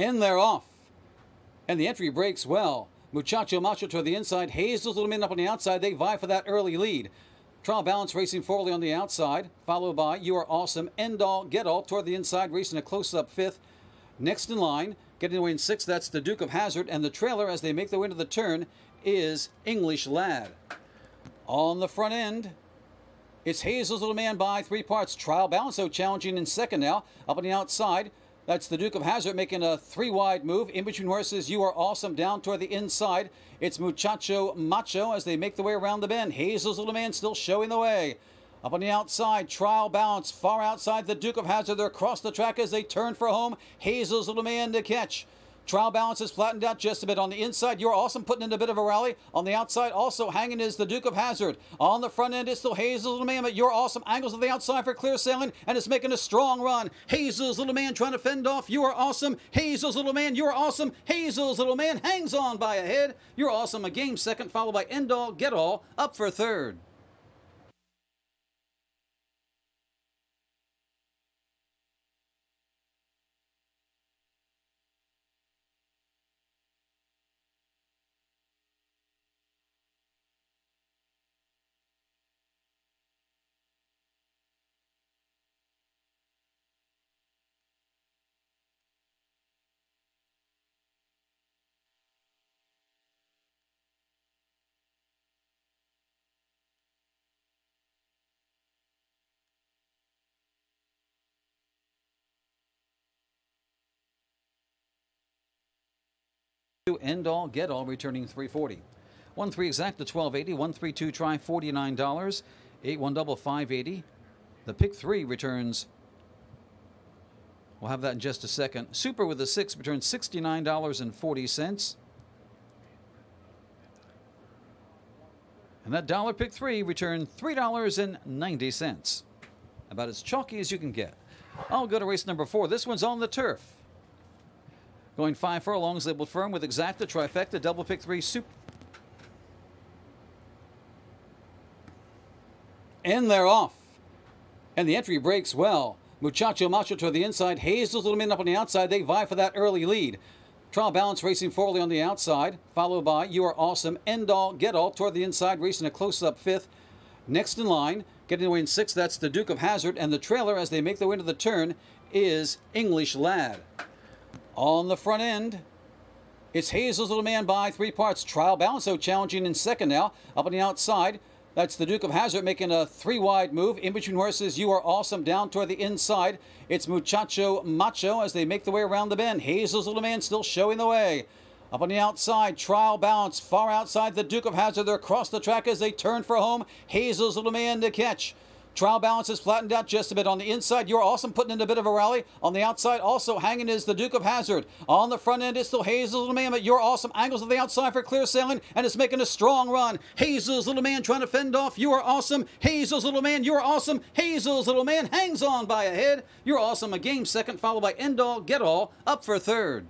And they're off. And the entry breaks well. Muchacho Macho to the inside. Hazel's little man up on the outside. They vie for that early lead. Trial Balance racing forwardly on the outside, followed by You Are Awesome, End All, Get All toward the inside, racing a close up fifth. Next in line, getting away in sixth, that's the Duke of Hazard, and the trailer as they make their way into the turn is English Lad. On the front end, it's Hazel's Little Man by three parts. Trial Balance, so challenging in second now. Up on the outside, that's the Duke of Hazard making a three wide move. In between horses, you are awesome down toward the inside. It's Muchacho Macho as they make the way around the bend. Hazel's little man still showing the way. Up on the outside, trial balance, far outside the Duke of Hazard. They're across the track as they turn for home. Hazel's little man to catch. Trial balance is flattened out just a bit. On the inside, you're awesome, putting in a bit of a rally. On the outside, also hanging is the Duke of Hazard. On the front end, it's still Hazel's Little Man, but you're awesome. Angles of the outside for clear sailing, and it's making a strong run. Hazel's Little Man trying to fend off. You are awesome. Hazel's Little Man, you're awesome. Hazel's Little Man hangs on by a head. You're awesome. A game second, followed by End All, Get All, up for third. End all, get all, returning 340. 1 3 exact to 1280. 1 3 2 try $49. 8 1 double 580. The pick 3 returns. We'll have that in just a second. Super with the 6 returns $69.40. And that dollar pick 3 returned $3.90. About as chalky as you can get. I'll go to race number 4. This one's on the turf. Going five furlongs, labeled firm with exacta, trifecta, double pick three, soup. And they're off. And the entry breaks well. Muchacho Macho to the inside. Hazel's little man up on the outside. They vie for that early lead. Trial Balance racing forwardly on the outside, followed by You Are Awesome, End All, Get All toward the inside, racing a close up fifth. Next in line, getting away in sixth, that's the Duke of Hazard, and the trailer as they make their way into the turn is English Lad. On the front end, it's Hazel's Little Man by three parts. Trial balance, so challenging in second now. Up on the outside, that's the Duke of Hazard making a three wide move. In between horses, you are awesome down toward the inside. It's Muchacho Macho as they make the way around the bend. Hazel's Little Man still showing the way. Up on the outside, trial balance, far outside the Duke of Hazard. They're across the track as they turn for home. Hazel's Little Man to catch. Trial balance is flattened out just a bit. On the inside, you're awesome, putting in a bit of a rally. On the outside, also hanging is the Duke of Hazard. On the front end, it's still Hazel's Little Man, but you're awesome. Angles of the outside for clear sailing, and it's making a strong run. Hazel's Little Man trying to fend off. You are awesome. Hazel's Little Man, you're awesome. Hazel's Little Man hangs on by a head. You're awesome. A game second, followed by End All, Get All, up for third.